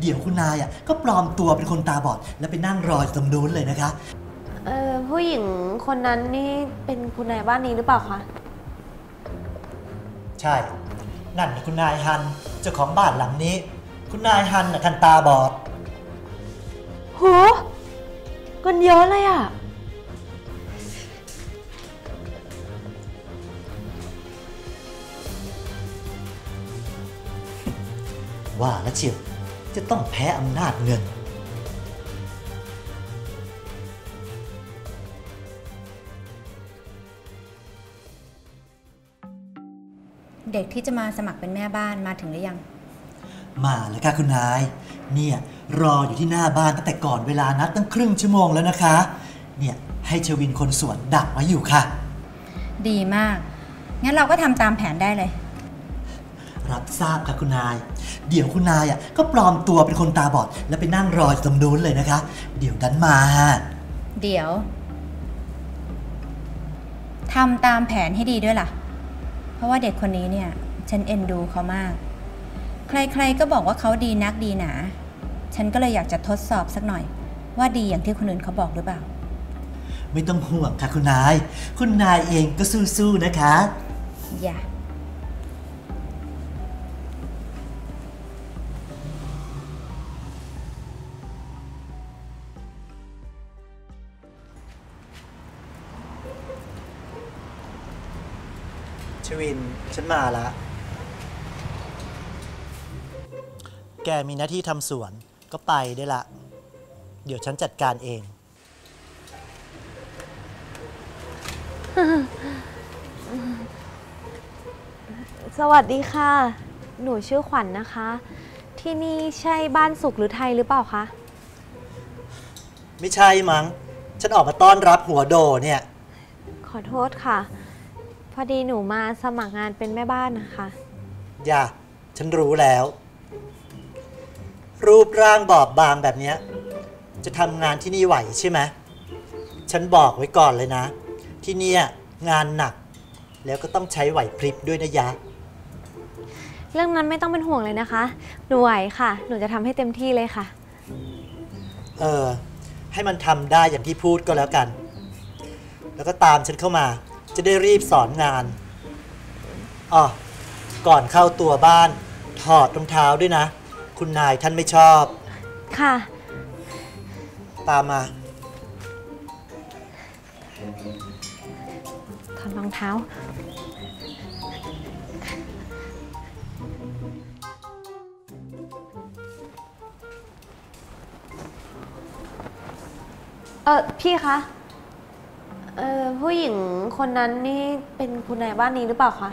เดี๋ยวคุณนายอะก็ปลอมตัวเป็นคนตาบอด แล้วไปนั่งรออยู่ตรงนู้นเลยนะคะ เออผู้หญิงคนนั้นนี่เป็นคุณนายบ้านนี้หรือเปล่าคะ ใช่ นั่นน่ะคุณนายฮันเจ้าของบ้านหลังนี้ คุณนายฮันน่ะคันตาบอด โหเงินเยอะเลยอะว่าแล้วเชียว จะต้องแพ้อำนาจเงิน เด็กที่จะมาสมัครเป็นแม่บ้านมาถึงหรือยัง มาแล้วค่ะคุณนาย เนี่ยรออยู่ที่หน้าบ้านตั้งแต่ก่อนเวลานัดตั้งครึ่งชั่วโมงแล้วนะคะ เนี่ยให้ชวินคนสวนดักไว้อยู่ค่ะ ดีมาก งั้นเราก็ทำตามแผนได้เลย รับทราบค่ะคุณนาย เดี๋ยวคุณนายอะก็ปลอมตัวเป็นคนตาบอด แล้วไปนั่งรออยู่ตรงนู้นเลยนะคะ เดี๋ยวดันมาฮะเดี๋ยวทำตามแผนให้ดีด้วยล่ะ เพราะว่าเด็กคนนี้เนี่ย ฉันเอ็นดูเขามาก ใครๆก็บอกว่าเขาดีนักดีหนา ฉันก็เลยอยากจะทดสอบสักหน่อย ว่าดีอย่างที่คนอื่นเขาบอกหรือเปล่า ไม่ต้องห่วงค่ะคุณนาย คุณนายเองก็สู้ๆนะคะ อย่า ชวิน ฉันมาละ แกมีหน้าที่ทำสวนก็ไปได้ละ เดี๋ยวฉันจัดการเอง สวัสดีค่ะ หนูชื่อขวัญนนะคะ ที่นี่ใช่บ้านสุขหรือไทยหรือเปล่าคะ ไม่ใช่มั้ง ฉันออกมาต้อนรับหัวโดเนี่ย ขอโทษค่ะพ อดีหนูมาสมัครงานเป็นแม่บ้านนะคะ อย่า ฉันรู้แล้ว รูปร่างบอบบางแบบเนี้ย จะทำงานที่นี่ไหวใช่ไหมฉันบอกไว้ก่อนเลยนะ ที่เนี่ยงานหนัก แล้วก็ต้องใช้ไหวพริบด้วยนะยะ เรื่องนั้นไม่ต้องเป็นห่วงเลยนะคะ หนูไหวค่ะ หนูจะทำให้เต็มที่เลยค่ะ เออ ให้มันทำได้อย่างที่พูดก็แล้วกัน แล้วก็ตามฉันเข้ามา จะได้รีบสอนงานอ๋อก่อนเข้าตัวบ้าน ถอดรองเท้าด้วยนะ คุณนายท่านไม่ชอบ ค่ะ ตามมา ถอดรองเท้า เออพี่คะ เออผู้หญิงคนนั้นนี่เป็นคุณนายบ้านนี้หรือเปล่าคะ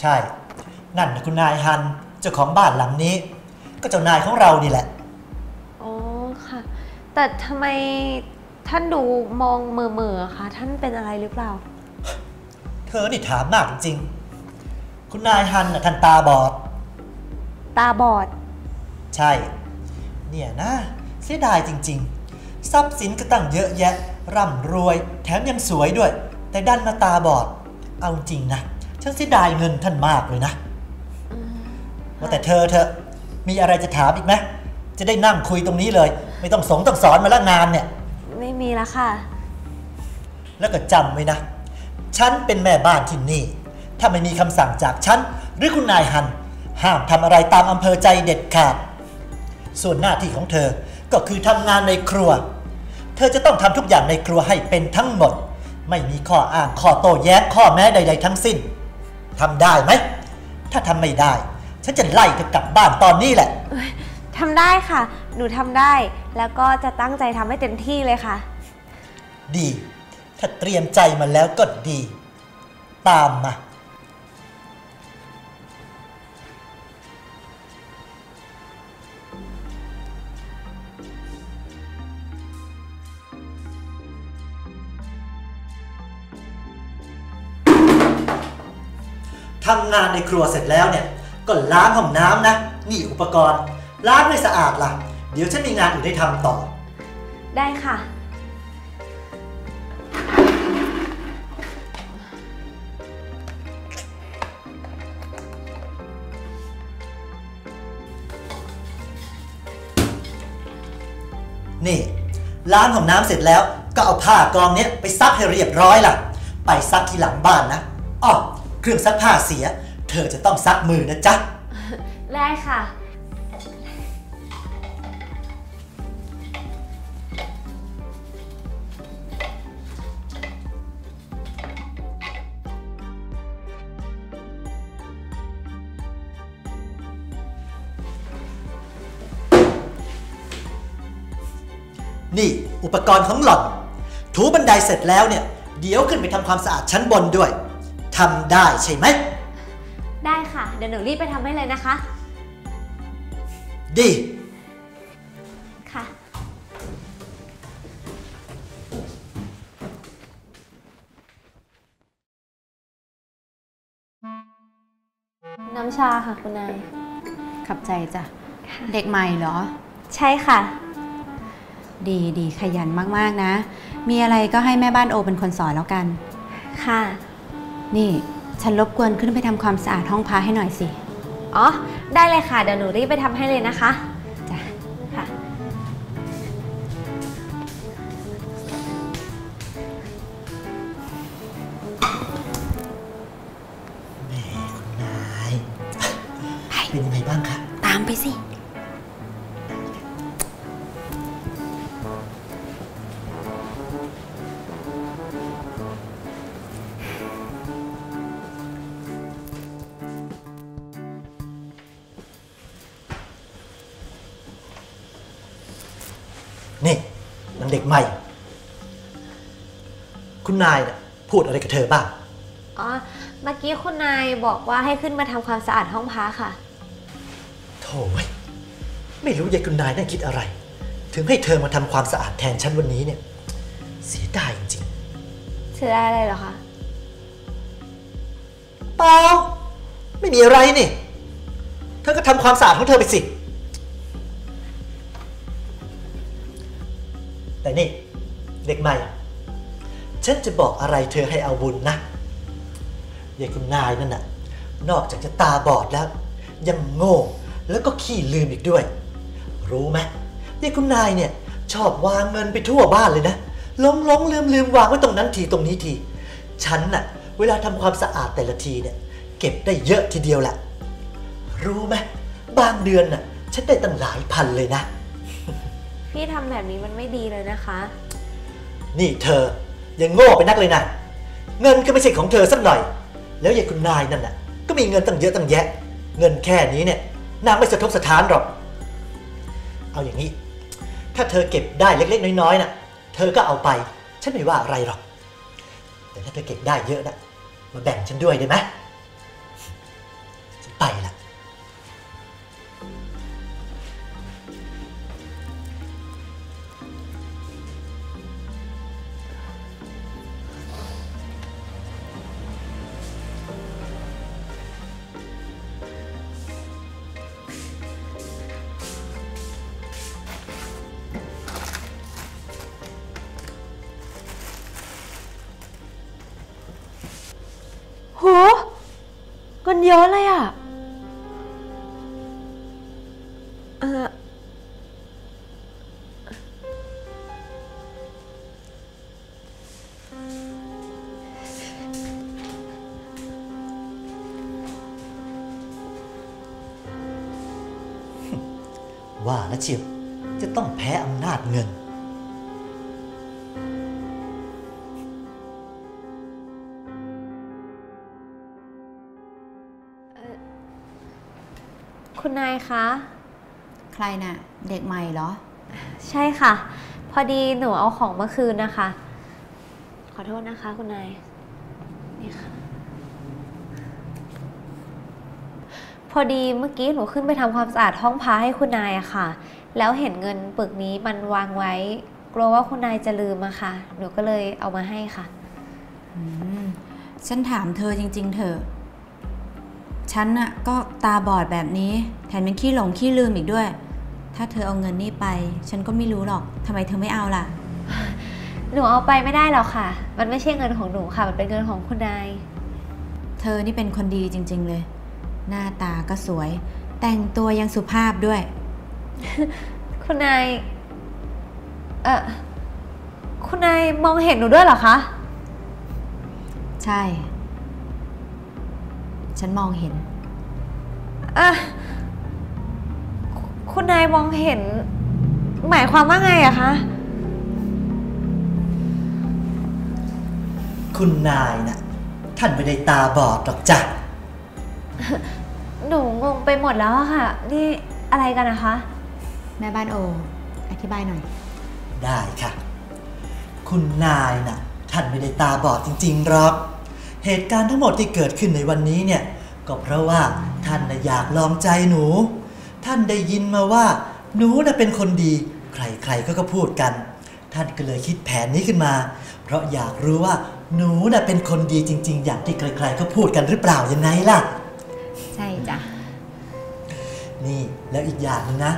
ใช่ นั่นนะคุณนายฮันเจ้าของบ้านหลังนี้ ก็เจ้านายของเรานี่แหละ อ๋อค่ะ แต่ทำไมท่านดูมองเมื่อๆอะคะท่านเป็นอะไรหรือเปล่า เธอนี่ถามมากจริงๆคุณนายฮันน่ะท่านตาบอด ตาบอด ใช่ เนี่ยนะ เสียดายจริง ๆ ทรัพย์สินก็ตั้งเยอะแยะ ร่ำรวยแถมยังสวยด้วย แต่ดันมาตาบอด เอาจริงนะฉันเสียดายเงินท่านมากเลยนะว่าแต่เธอเธอมีอะไรจะถามอีกไหมจะได้นั่งคุยตรงนี้เลย ไม่ต้องสงต้องสอนมาละงานเนี่ย ไม่มีแล้วค่ะ แล้วก็จำไว้นะ ฉันเป็นแม่บ้านที่นี่ ถ้าไม่มีคำสั่งจากฉันหรือคุณนายฮัน ห้ามทำอะไรตามอำเภอใจเด็ดขาด ส่วนหน้าที่ของเธอก็คือทำงานในครัว เธอจะต้องทำทุกอย่างในครัวให้เป็นทั้งหมด ไม่มีข้ออ้างข้อโต้แย้งข้อแม้ใด ๆ ทั้งสิ้นทำได้ไหม ถ้าทำไม่ได้ ฉันจะไล่เธอกลับบ้านตอนนี้แหละ ทำได้ค่ะ หนูทำได้ แล้วก็จะตั้งใจทำให้เต็มที่เลยค่ะ ดี ถ้าเตรียมใจมาแล้วก็ดี ตามมา ทำงานในครัวเสร็จแล้วเนี่ย ก็ล้างห้องน้ำนะ นี่อุปกรณ์ ล้างไม่สะอาดละ่ะ เดี๋ยวฉันมีงานอื่นให้ทำต่อ ได้ค่ะ นี่ ล้างของน้ำเสร็จแล้วก็เอาผ้ากองเนี้ยไปซักให้เรียบร้อยล่ะ ไปซักที่หลังบ้านนะอ๋อ เครื่องซักผ้าเสีย เธอจะต้องซักมือนะจ๊ะ ได้ค่ะ นี่อุปกรณ์ของหล่อน ถูบันไดเสร็จแล้วเนี่ย เดี๋ยวขึ้นไปทำความสะอาดชั้นบนด้วย ทำได้ใช่ไหม ได้ค่ะ เดี๋ยวหนูรีบไปทำให้เลยนะคะ ดี ค่ะ น้ำชาค่ะคุณนาย ขับใจจ้ะ เด็กใหม่เหรอ ใช่ค่ะ ดีดีขยันมาก ๆ นะ มีอะไรก็ให้แม่บ้านโอเป็นคนสอนแล้วกัน ค่ะ นี่ฉันรบกวนขึ้นไปทำความสะอาดห้องพักให้หน่อยสิ อ๋อ ได้เลยค่ะ เดี๋ยวหนูรีบไปทำให้เลยนะคะ จ้ะ ค่ะ แหมคุณนาย เป็นยังไงบ้างคะ ตามไปสิ คุณนายน่ะพูดอะไรกับเธอบ้าง อ๋อ เมื่อกี้คุณนายบอกว่าให้ขึ้นมาทำความสะอาดห้องพักค่ะ โถ่เว้ยไม่รู้ยายคุณนายนั่นคิดอะไร ถึงให้เธอมาทำความสะอาดแทนฉันวันนี้เนี่ย เสียดายจริงเสียดายอะไรเหรอคะ ๆเปล่าไม่มีอะไรนี่ เธอก็ทำความสะอาดของเธอไปสิ แต่นี่เด็กใหม่ ฉันจะบอกอะไรเธอให้เอาบุญนะยายคุณนายนั่นน่ะ นอกจากจะตาบอดแล้ว ยังโง่แล้วก็ขี้ลืมอีกด้วย รู้ไหมยายคุณนายเนี่ยชอบวางเงินไปทั่วบ้านเลยนะล้มล้มลืมลืมวางไว้ตรงนั้นทีตรงนี้ที ฉันน่ะ เวลาทำความสะอาดแต่ละทีเนี่ย เก็บได้เยอะทีเดียวแหละ รู้ไหมบางเดือนน่ะ ฉันได้ตั้งหลายพันเลยนะ พี่ทำแบบนี้มันไม่ดีเลยนะคะ นี่เธอ ยังโง่ไปนักเลยนะ เงินก็ไม่ใช่ของเธอสักหน่อย แล้วยายคุณนายนั่นน่ะ ก็มีเงินตั้งเยอะตั้งแยะ เงินแค่นี้เนี่ยนางไม่สะทกสะท้านหรอก เอาอย่างนี้ ถ้าเธอเก็บได้เล็กๆ น้อยๆน่ะ เธอก็เอาไป ฉันไม่ว่าอะไรหรอก แต่ถ้าเธอเก็บได้เยอะนะมาแบ่งฉันด้วยได้ไหม เงินเยอะเลยอะ เออว่าแล้วเชียวจะต้องแพ้อำนาจเงิน คุณนายคะ ใครน่ะ เด็กใหม่เหรอ ใช่ค่ะ พอดีหนูเอาของเมื่อคืนนะคะ ขอโทษนะคะคุณนาย นี่ค่ะ พอดีเมื่อกี้หนูขึ้นไปทำความสะอาดห้องพักให้คุณนายอะค่ะ แล้วเห็นเงินปึกนี้มันวางไว้ กลัวว่าคุณนายจะลืมอะค่ะ หนูก็เลยเอามาให้ค่ะอืมฉันถามเธอจริง ๆ เถอะ ฉันน่ะก็ตาบอดแบบนี้ แถมยังขี้หลงขี้ลืมอีกด้วย ถ้าเธอเอาเงินนี่ไป ฉันก็ไม่รู้หรอกทำไมเธอไม่เอาล่ะ หนูเอาไปไม่ได้หรอกค่ะ มันไม่ใช่เงินของหนูค่ะ มันเป็นเงินของคุณนาย เธอนี่เป็นคนดีจริง ๆเลย หน้าตาก็สวย แต่งตัวยังสุภาพด้วย คุณนาย เออคุณนายมองเห็นหนูด้วยเหรอคะ ใช่ ฉันมองเห็นอะคุคุณนายมองเห็น หมายความว่าไงอะคะ คุณนายน่ะ ท่านไม่ได้ตาบอดหรอกจ้ะ หนูงงไปหมดแล้วอะค่ะ นี่อะไรกันนะคะ แม่บ้านโอ อธิบายหน่อย ได้ค่ะ คุณนายน่ะ ท่านไม่ได้ตาบอดจริงๆหรอก เหตุการณ์ทั้งหมดที่เกิดขึ้นในวันนี้เนี่ยก็เพราะว่าท่านน่ะอยากลองใจหนู ท่านได้ยินมาว่า หนูน่ะเป็นคนดี ใครๆก็ก็พูดกัน ท่านก็เลยคิดแผนนี้ขึ้นมา เพราะอยากรู้ว่าหนูน่ะเป็นคนดีจริง ๆ อย่างที่ใครๆก็พูดกันหรือเปล่ายังไงล่ะ ใช่จ้ะนี่แล้วอีกอย่างหนึงนะ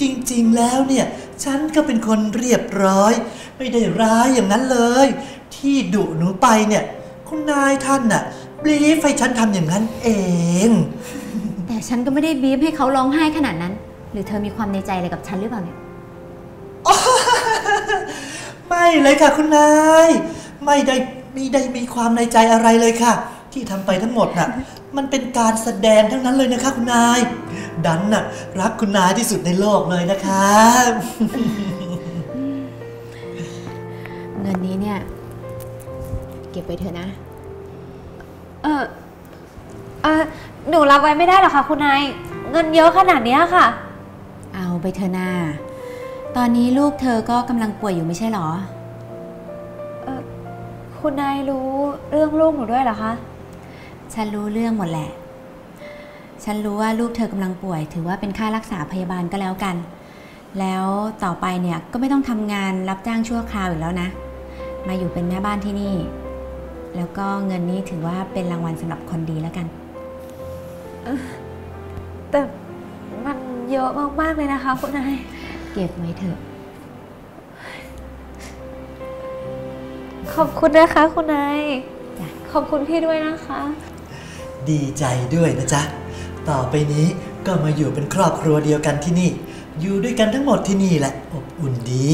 จริงๆแล้วเนี่ย ฉันก็เป็นคนเรียบร้อย ไม่ได้ร้ายอย่างนั้นเลย ที่ดุหนูไปเนี่ย คุณนายท่านน่ะบลีฟให้ฉันทำอย่างนั้นเอง แต่ฉันก็ไม่ได้บีบให้เขาร้องไห้ขนาดนั้น หรือเธอมีความในใจอะไรกับฉันหรือเปล่าเนี่ยไม่เลยค่ะคุณนาย ไม่ได้ไม่ได้มีความในใจอะไรเลยค่ะ ที่ทำไปทั้งหมดน่ะ มันเป็นการแสดงทั้งนั้นเลยนะคะ คุณนาย ดันน่ะ รักคุณนายที่สุดในโลกเลยนะคะ เงินนี้เนี่ย เก็บไว้เถอะนะ เออเออหนูรับไว้ไม่ได้หรอกค่ะ คุณนาย เงินเยอะขนาดเนี้ยค่ะ เอาไปเถอะนาตอนนี้ลูกเธอก็กำลังป่วยอยู่ไม่ใช่หรอคุณนายรู้เรื่องลูกหนูด้วยเหรอคะ ฉันรู้เรื่องหมดแหละ ฉันรู้ว่าลูกเธอกำลังป่วย ถือว่าเป็นค่ารักษาพยาบาลก็แล้วกัน แล้วต่อไปเนี่ยก็ไม่ต้องทำงานรับจ้างชั่วคราวอีกแล้วนะ มาอยู่เป็นแม่บ้านที่นี่ แล้วก็เงินนี้ถือว่าเป็นรางวัลสำหรับคนดีแล้วกัน แต่มันเยอะมากๆเลยนะคะคุณนาย เก็บไว้เถอะ ขอบคุณนะคะคุณนายจ้ะขอบคุณพี่ด้วยนะคะ ดีใจด้วยนะจ๊ะ ต่อไปนี้ก็มาอยู่เป็นครอบครัวเดียวกันที่นี่ อยู่ด้วยกันทั้งหมดที่นี่แหละ อบอุ่นดี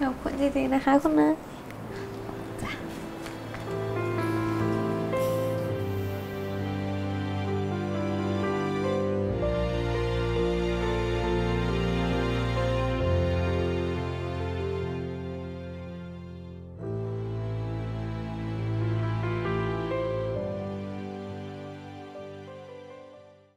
ขอบคุณจริงๆนะคะคุณนาย